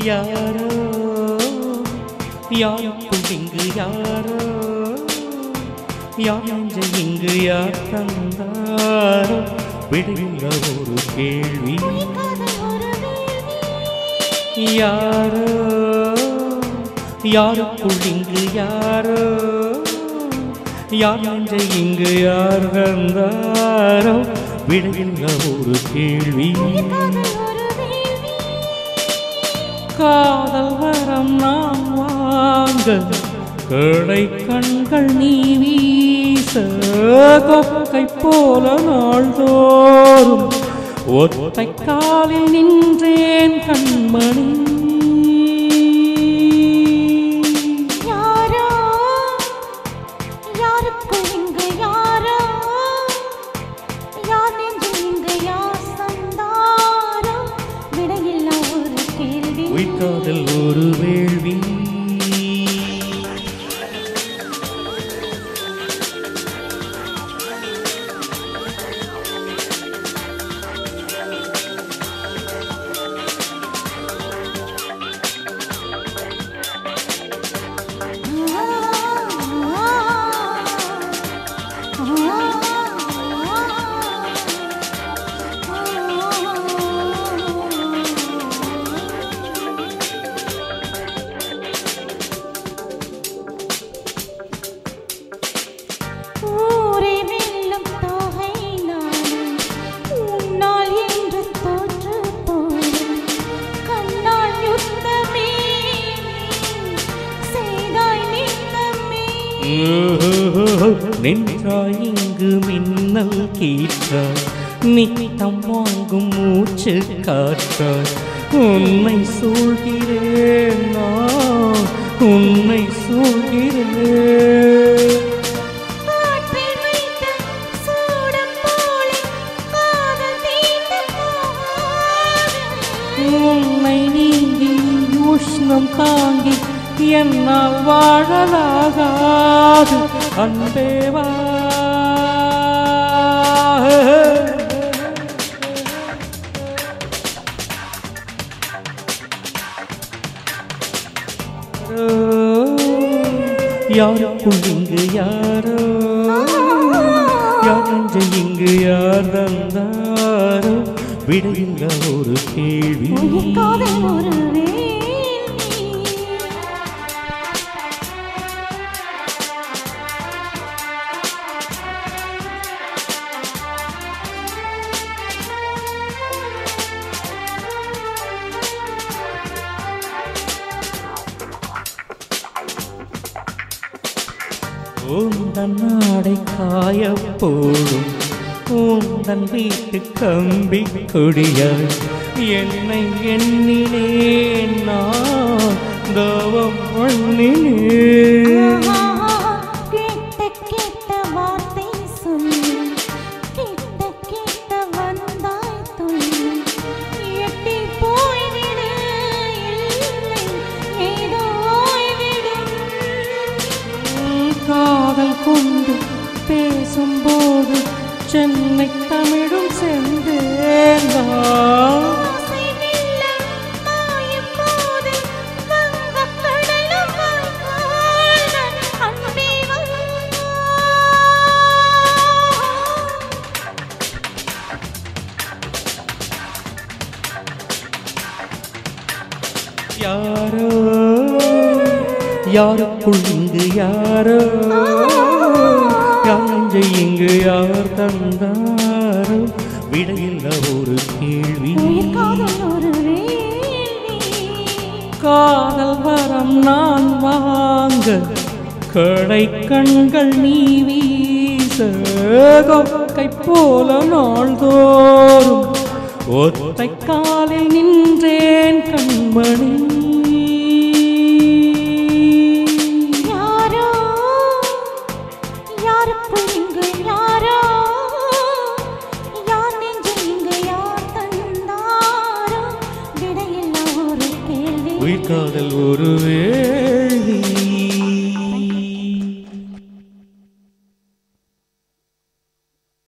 யாரோ யாருக்குள் இங்கு யாரோ யார் நெஞ்ச இங்கு யார் தந்தாரோ விடுகிற ஒரு கேள்வி. யாரோ யாருக்குள் இங்கு யாரோ யார் நெஞ்ச இங்கு யார் வந்தாரோ விடுகின்ற ஒரு கேள்வி. காதல் வரம் நாம் வாங்க கடை கண்கள் நீ கொக்கை போல நாள்தோறும் ஒற்றை காலில் நின்றேன் கண்மணி யாரோ? யாருக்குள் நின்றாய் இங்கு மின்னல் கீற்றாய் நித்தம் வாங்கும் மூச்சு காற்றாய் உன்னை சூழ்கிறேன் நான் உன்னை சூழ்கிறேன். உன்னை நீங்கி உஷ்ணம் தாங்கி என்னால் வாழலாகாது. அன்பேவா. யாருக்குள் இங்கு யாரோ? யார் இங்கு யார் தந்தாரோ? விடுகின்ற ஒரு கேள்வி. உயிர் காதல் ஒரு வேள்வி. உந்தன் நாடை காய போடும் உந்தன் வீட்டு கம்பி கொடியாய் என்னை எண்ணினேன் நான் தவம் பண்ணினேன் காதல் கொண்டு பேசும்போது சென்னை தமிழும் சென்றேன் யாரோ? யாருக்குள் இங்கு யாரோ? இங்கு யார் தந்தாரோ? விடையில்ல ஒரு கேள்வி. காதல் வரம் நான் வாங்க. கடை கண்கள் நீ வீச. கொக்கை போல நாள்தோறும். ஒத்தை காலில் நின்றேன் கண்மணி. உயிர்காதல் ஒரு வேள்வி